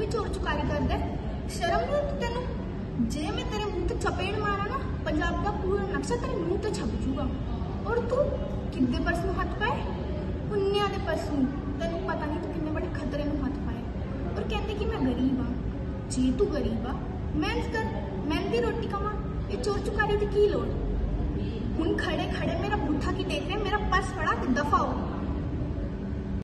भी चोर चुकारी कर दे शर्म नहीं होती तेन? जे मैं तेरे मुँह तो चपेट मारा ना पंजाब का पूरा नक्शा तेरे मुँह तो छप जूगा और तू कितने परसों हाथ पाए? उन्ने आधे परसों तेन पता नहीं तू कितने बड़े खतरे में हाथ पाए। और कहते कि मैं गरीब हाँ। जे, तू गरीब आ मेहनत कर, मेहनती रोटी कमा। ये चोर चुकारी की लोड़? उन खड़े खड़े मेरा बूठा की देख रहे मेरा पर्स पड़ा, दफ़ा हो।